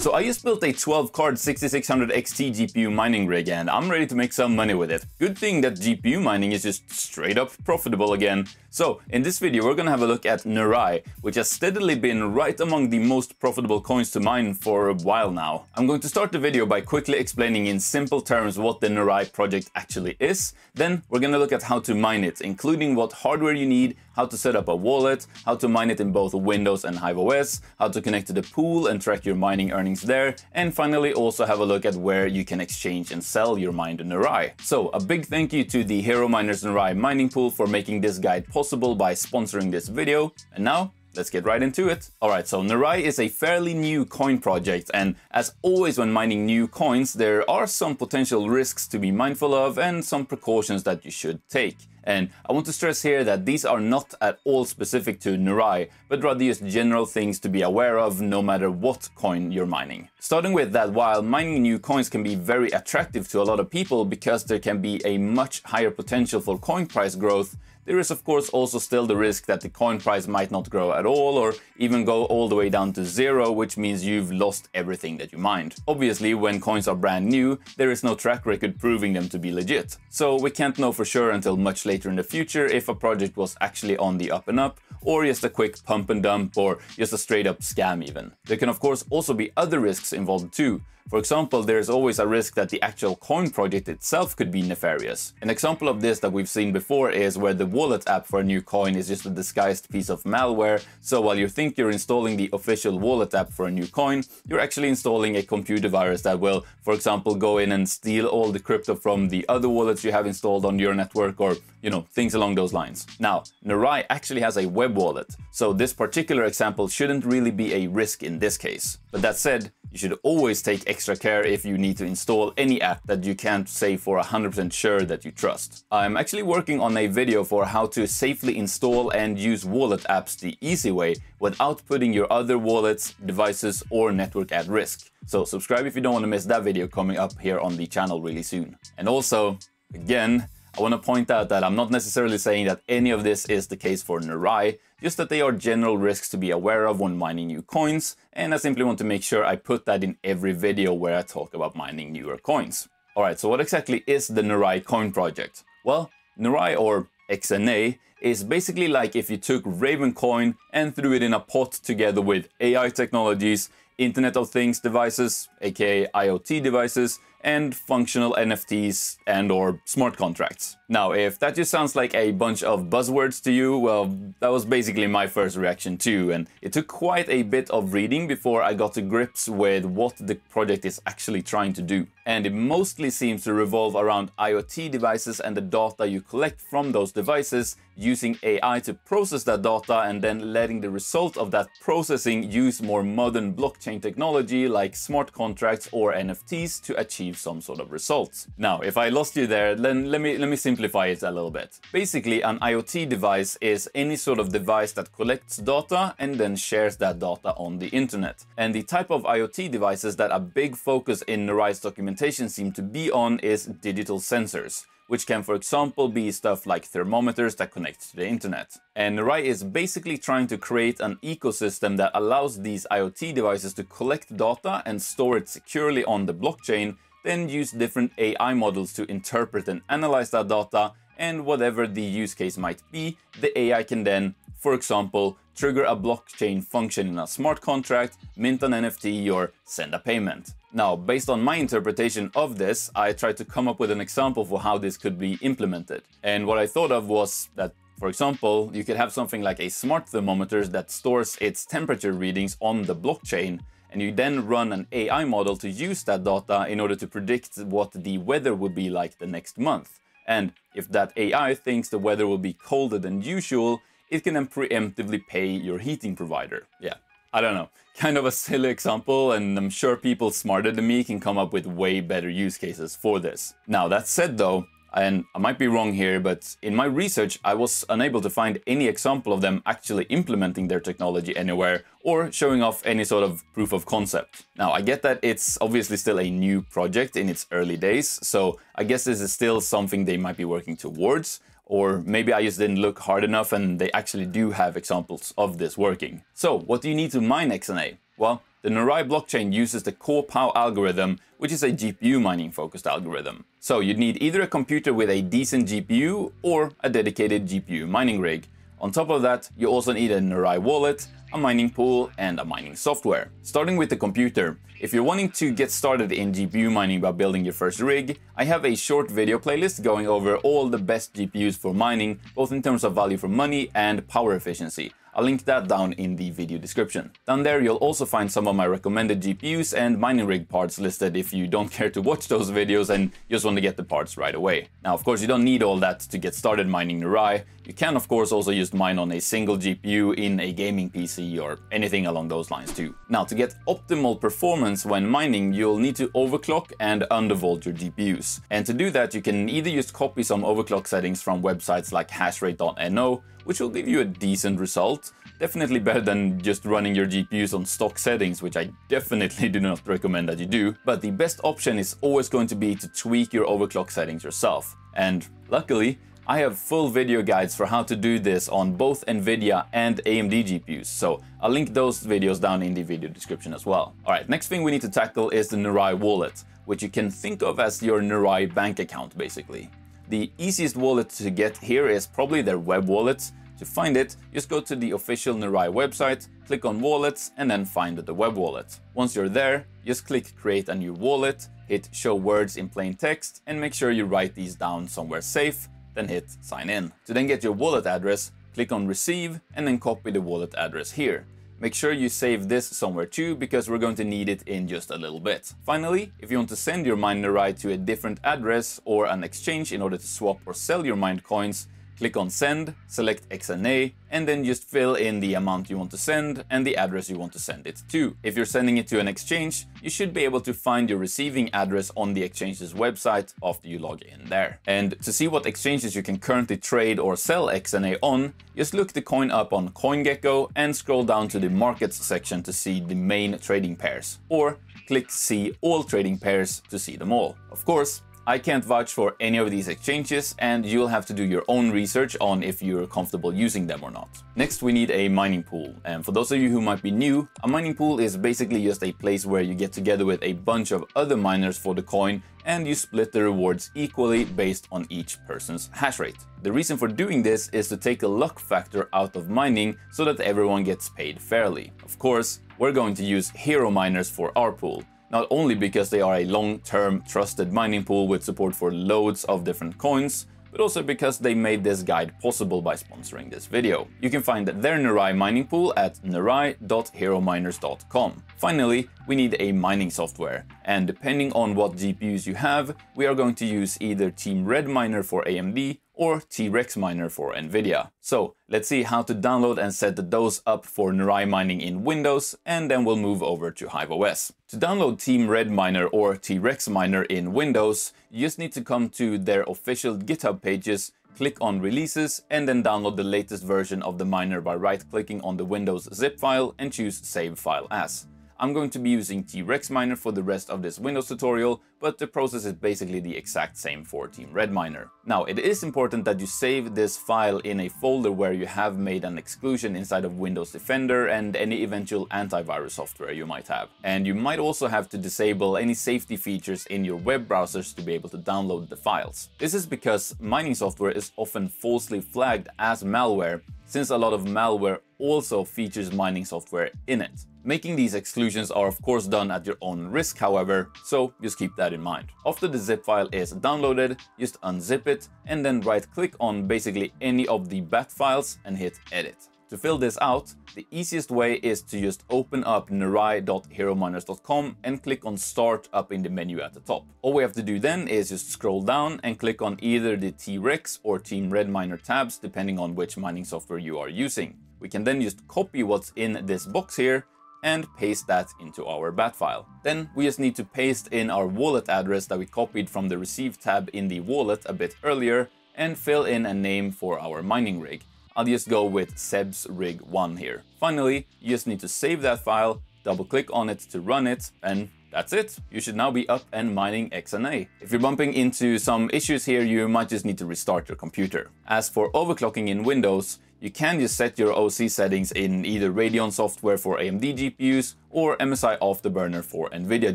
So I just built a 12 card 6600 XT GPU mining rig and I'm ready to make some money with it. Good thing that GPU mining is just straight up profitable again. So in this video we're gonna have a look at Neurai, which has steadily been right among the most profitable coins to mine for a while now. I'm going to start the video by quickly explaining in simple terms what the Neurai project actually is. Then we're gonna look at how to mine it, including what hardware you need, how to set up a wallet, how to mine it in both Windows and HiveOS, how to connect to the pool and track your mining earnings earnings there, and finally also have a look at where you can exchange and sell your mined Neurai. So a big thank you to the Hero Miners Neurai mining pool for making this guide possible by sponsoring this video, and now Let's get right into it. Alright, so Neurai is a fairly new coin project, and as always when mining new coins, there are some potential risks to be mindful of and some precautions that you should take. And I want to stress here that these are not at all specific to Neurai, but rather just general things to be aware of no matter what coin you're mining. Starting with that while mining new coins can be very attractive to a lot of people because there can be a much higher potential for coin price growth, there is of course also still the risk that the coin price might not grow at all or even go all the way down to zero, which means you've lost everything that you mined. Obviously, when coins are brand new, there is no track record proving them to be legit. So we can't know for sure until much later in the future if a project was actually on the up and up or just a quick pump and dump or just a straight up scam even. There can of course also be other risks involved too, for example, there is always a risk that the actual coin project itself could be nefarious. An example of this that we've seen before is where the wallet app for a new coin is just a disguised piece of malware, so while you think you're installing the official wallet app for a new coin, you're actually installing a computer virus that will, for example, go in and steal all the crypto from the other wallets you have installed on your network or, you know, things along those lines. Now, Neurai actually has a web wallet, so this particular example shouldn't really be a risk in this case. But that said, you should always take extra care if you need to install any app that you can't say for 100% sure that you trust. I'm actually working on a video for how to safely install and use wallet apps the easy way without putting your other wallets, devices or network at risk. So subscribe if you don't want to miss that video coming up here on the channel really soon. And also, again, I want to point out that I'm not necessarily saying that any of this is the case for Neurai, just that they are general risks to be aware of when mining new coins, and I simply want to make sure I put that in every video where I talk about mining newer coins. Alright, so what exactly is the Neurai coin project? Well, Neurai or XNA is basically like if you took Raven coin and threw it in a pot together with AI technologies, Internet of Things devices, aka IoT devices, and functional NFTs and or smart contracts. Now, if that just sounds like a bunch of buzzwords to you, well, that was basically my first reaction too, and it took quite a bit of reading before I got to grips with what the project is actually trying to do. And it mostly seems to revolve around IoT devices and the data you collect from those devices, using AI to process that data and then letting the result of that processing use more modern blockchain technology like smart contracts or NFTs to achieve some sort of results. Now, if I lost you there, then let me, let me simplify it a little bit. Basically, an IoT device is any sort of device that collects data and then shares that data on the internet. And the type of IoT devices that a big focus in Neurai's documentation seem to be on is digital sensors which can for example be stuff like thermometers that connect to the internet. And Neurai is basically trying to create an ecosystem that allows these IoT devices to collect data and store it securely on the blockchain then use different AI models to interpret and analyze that data, and whatever the use case might be, the AI can then, for example, trigger a blockchain function in a smart contract, mint an NFT, or send a payment. Now, based on my interpretation of this, I tried to come up with an example for how this could be implemented. And what I thought of was that for example, you could have something like a smart thermometer that stores its temperature readings on the blockchain and you then run an AI model to use that data in order to predict what the weather would be like the next month. And if that AI thinks the weather will be colder than usual, it can then preemptively pay your heating provider. Yeah, I don't know. Kind of a silly example, and I'm sure people smarter than me can come up with way better use cases for this. Now, that said though, and I might be wrong here, but in my research, I was unable to find any example of them actually implementing their technology anywhere or showing off any sort of proof of concept. Now, I get that it's obviously still a new project in its early days, so I guess this is still something they might be working towards, Or maybe I just didn't look hard enough and they actually do have examples of this working. So what do you need to mine XNA? Well, the Neurai blockchain uses the KawPoW algorithm, which is a GPU mining focused algorithm. So you'd need either a computer with a decent GPU or a dedicated GPU mining rig. On top of that, you also need a Neurai wallet, a mining pool, and a mining software. Starting with the computer, if you're wanting to get started in GPU mining by building your first rig, I have a short video playlist going over all the best GPUs for mining, both in terms of value for money and power efficiency. I'll link that down in the video description. Down there you'll also find some of my recommended GPUs and mining rig parts listed if you don't care to watch those videos and just want to get the parts right away. Now of course you don't need all that to get started mining Neurai. You can of course also just mine on a single GPU in a gaming PC or anything along those lines too. Now to get optimal performance when mining you'll need to overclock and undervolt your GPUs. And to do that you can either just copy some overclock settings from websites like hashrate.no which will give you a decent result. Definitely better than just running your GPUs on stock settings, which I definitely do not recommend that you do. But the best option is always going to be to tweak your overclock settings yourself. And luckily, I have full video guides for how to do this on both Nvidia and AMD GPUs, so I'll link those videos down in the video description as well. Alright, next thing we need to tackle is the Neurai wallet, which you can think of as your Neurai bank account basically. The easiest wallet to get here is probably their web wallet, to find it, just go to the official Neurai website, click on wallets and then find the web wallet. Once you're there, just click create a new wallet, hit show words in plain text and make sure you write these down somewhere safe, then hit sign in. To then get your wallet address, click on receive and then copy the wallet address here. Make sure you save this somewhere too, because we're going to need it in just a little bit. Finally, if you want to send your mined Neurai to a different address or an exchange in order to swap or sell your mined coins, Click on send, select XNA, and then just fill in the amount you want to send and the address you want to send it to. If you're sending it to an exchange, you should be able to find your receiving address on the exchange's website after you log in there. And to see what exchanges you can currently trade or sell XNA on, just look the coin up on CoinGecko and scroll down to the markets section to see the main trading pairs. Or click see all trading pairs to see them all. Of course, I can't vouch for any of these exchanges and you'll have to do your own research on if you're comfortable using them or not. Next we need a mining pool and for those of you who might be new, a mining pool is basically just a place where you get together with a bunch of other miners for the coin and you split the rewards equally based on each person's hash rate. The reason for doing this is to take a luck factor out of mining so that everyone gets paid fairly. Of course, we're going to use hero miners for our pool not only because they are a long-term trusted mining pool with support for loads of different coins, but also because they made this guide possible by sponsoring this video. You can find their Neurai mining pool at neurai.herominers.com. Finally, we need a mining software, and depending on what GPUs you have, we are going to use either Team Red Miner for AMD or T-Rex Miner for NVIDIA. So let's see how to download and set those up for Neurai mining in Windows, and then we'll move over to HiveOS. To download Team Red Miner or T-Rex Miner in Windows, you just need to come to their official GitHub pages, click on Releases, and then download the latest version of the miner by right-clicking on the Windows zip file and choose Save File As. I'm going to be using T-Rex Miner for the rest of this Windows tutorial, but the process is basically the exact same for Team Red Miner. Now, it is important that you save this file in a folder where you have made an exclusion inside of Windows Defender and any eventual antivirus software you might have. And you might also have to disable any safety features in your web browsers to be able to download the files. This is because mining software is often falsely flagged as malware, since a lot of malware also features mining software in it. Making these exclusions are of course done at your own risk however, so just keep that in mind. After the zip file is downloaded, just unzip it and then right click on basically any of the bat files and hit edit. To fill this out, the easiest way is to just open up neurai.herominers.com and click on start up in the menu at the top. All we have to do then is just scroll down and click on either the T-Rex or Team Red Miner tabs depending on which mining software you are using. We can then just copy what's in this box here and paste that into our bat file. Then we just need to paste in our wallet address that we copied from the receive tab in the wallet a bit earlier and fill in a name for our mining rig. I'll just go with Seb's rig 1 here. Finally, you just need to save that file, double click on it to run it, and that's it. You should now be up and mining XNA. If you're bumping into some issues here, you might just need to restart your computer. As for overclocking in Windows, you can just set your OC settings in either Radeon software for AMD GPUs or MSI Afterburner for NVIDIA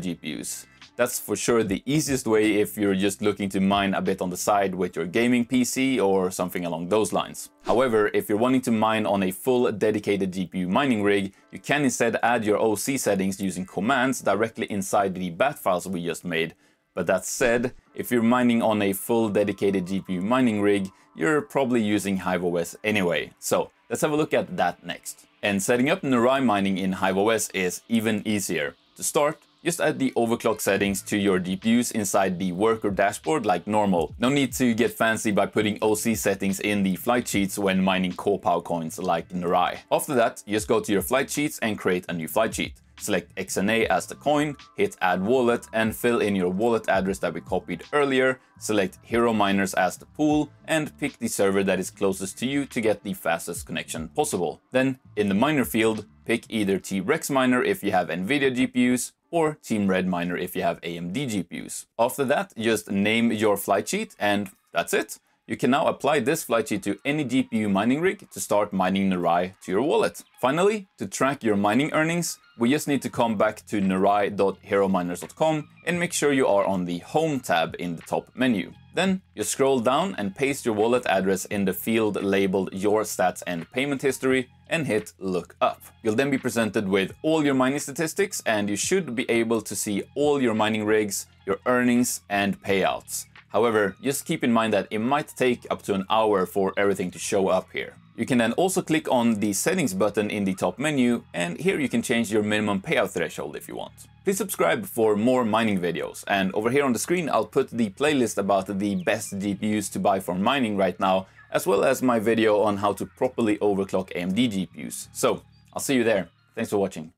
GPUs. That's for sure the easiest way if you're just looking to mine a bit on the side with your gaming PC or something along those lines. However, if you're wanting to mine on a full dedicated GPU mining rig, you can instead add your OC settings using commands directly inside the bat files we just made. But that said, if you're mining on a full dedicated GPU mining rig, you're probably using HiveOS anyway. So let's have a look at that next. And setting up Neurai mining in HiveOS is even easier. To start, just add the overclock settings to your GPUs inside the worker dashboard like normal. No need to get fancy by putting OC settings in the flight sheets when mining KawPoW coins like Neurai. After that, just go to your flight sheets and create a new flight sheet. Select XNA as the coin, hit add wallet and fill in your wallet address that we copied earlier, select Hero Miners as the pool and pick the server that is closest to you to get the fastest connection possible. Then in the miner field, pick either T-Rex miner if you have NVIDIA GPUs or Team Red Miner if you have AMD GPUs. After that, just name your flight sheet and that's it. You can now apply this flight sheet to any GPU mining rig to start mining Neurai to your wallet. Finally, to track your mining earnings, we just need to come back to neurai.herominers.com and make sure you are on the Home tab in the top menu. Then you scroll down and paste your wallet address in the field labeled Your Stats and Payment History and hit Look Up. You'll then be presented with all your mining statistics and you should be able to see all your mining rigs, your earnings and payouts. However, just keep in mind that it might take up to an hour for everything to show up here. You can then also click on the settings button in the top menu and here you can change your minimum payout threshold if you want. Please subscribe for more mining videos and over here on the screen I'll put the playlist about the best GPUs to buy for mining right now as well as my video on how to properly overclock AMD GPUs. So I'll see you there. Thanks for watching.